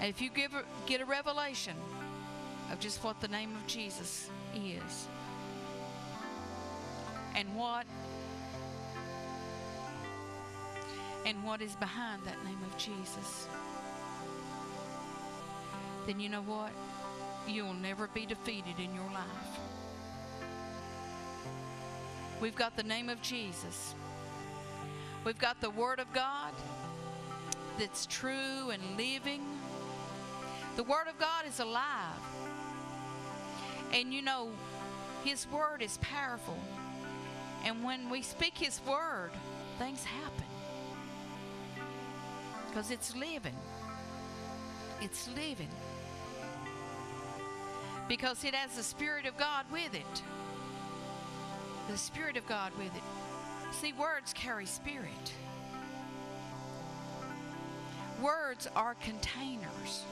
And if you give, get a revelation of just what the name of Jesus is and what and what is behind that name of Jesus, then you know what? You'll never be defeated in your life. We've got the name of Jesus. We've got the Word of God that's true and living. The Word of God is alive. And you know, His Word is powerful. And when we speak His Word, things happen. Because it's living. It's living. Because it has the Spirit of God with it. The Spirit of God with it. See, words carry spirit. Words are containers.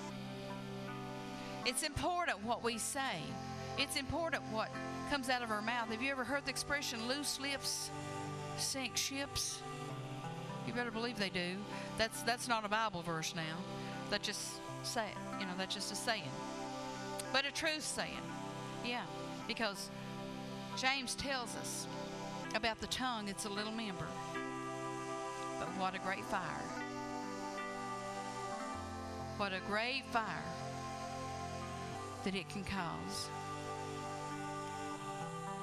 It's important what we say. It's important what comes out of our mouth. Have you ever heard the expression loose lips sink ships? You better believe they do. That's that's not a Bible verse now. That just say you know, that's just a saying. But a true saying. Yeah. Because James tells us about the tongue, it's a little member. But what a great fire. What a great fire that it can cause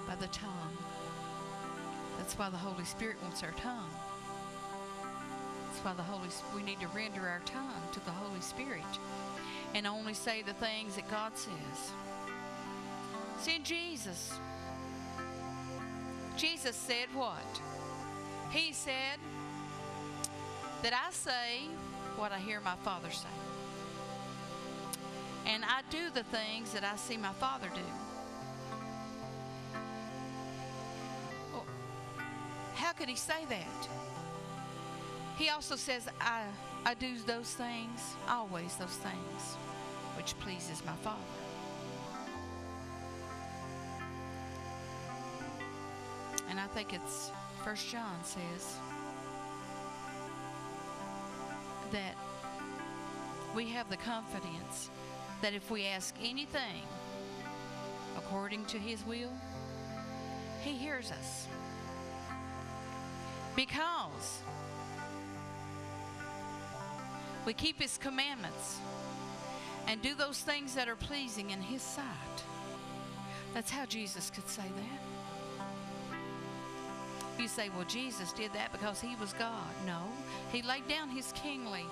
by the tongue. That's why the Holy Spirit wants our tongue. That's why the Holy we need to render our tongue to the Holy Spirit and only say the things that God says. See, Jesus, Jesus said what? He said that I say what I hear my Father say. And I do the things that I see my Father do. How could he say that? He also says, I, I do those things, always those things, which pleases my Father. And I think it's First John says that we have the confidence that if we ask anything according to his will, he hears us. Because we keep his commandments and do those things that are pleasing in his sight. That's how Jesus could say that. You say, well, Jesus did that because he was God. No, he laid down his kingly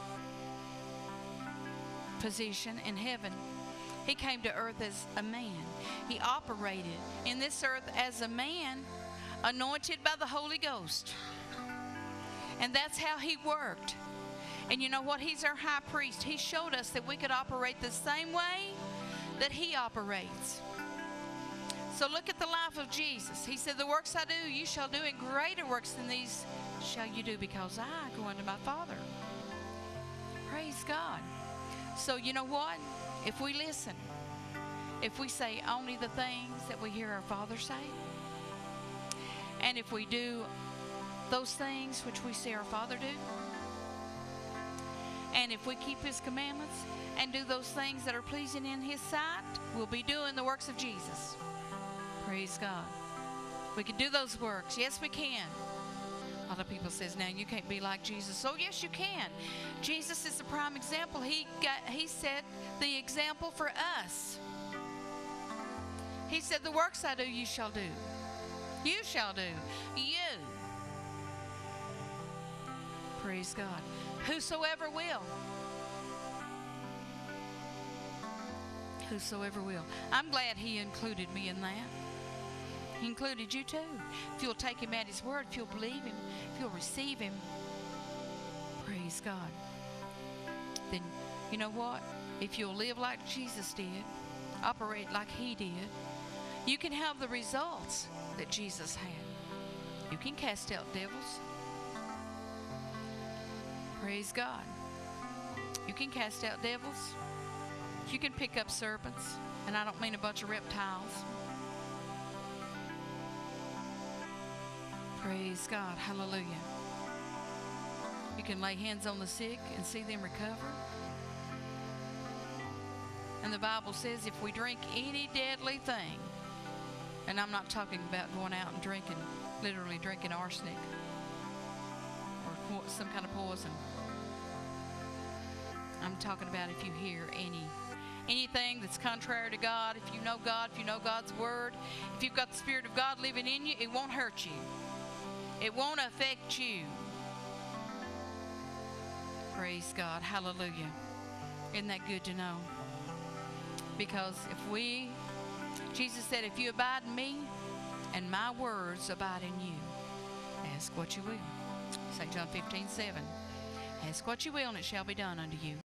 position in heaven. He came to earth as a man. He operated in this earth as a man anointed by the Holy Ghost. And that's how he worked. And you know what? He's our high priest. He showed us that we could operate the same way that he operates. So look at the life of Jesus. He said, The works I do, you shall do, and greater works than these shall you do, because I go unto my Father. Praise God. So you know what? If we listen, if we say only the things that we hear our Father say, and if we do those things which we see our Father do, and if we keep His commandments and do those things that are pleasing in His sight, we'll be doing the works of Jesus. Praise God. We can do those works. Yes, we can. A lot of people says now you can't be like Jesus. Oh yes, you can. Jesus is the prime example. He got he set the example for us. He said, "The works I do, you shall do. You shall do. You." Praise God. Whosoever will. Whosoever will. I'm glad he included me in that. He included you too. If you'll take him at his word, if you'll believe him, if you'll receive him, praise God. Then you know what? If you'll live like Jesus did, operate like he did, you can have the results that Jesus had. You can cast out devils. Praise God. You can cast out devils. You can pick up serpents. And I don't mean a bunch of reptiles. Praise God. Hallelujah. You can lay hands on the sick and see them recover. And the Bible says if we drink any deadly thing, and I'm not talking about going out and drinking, literally drinking arsenic or some kind of poison. I'm talking about if you hear any anything that's contrary to God, if you know God, if you know God's word, if you've got the Spirit of God living in you, it won't hurt you. It won't affect you. Praise God. Hallelujah. Isn't that good to know? Because if we, Jesus said, if you abide in me and my words abide in you, ask what you will. St. John 15, 7. Ask what you will, and it shall be done unto you.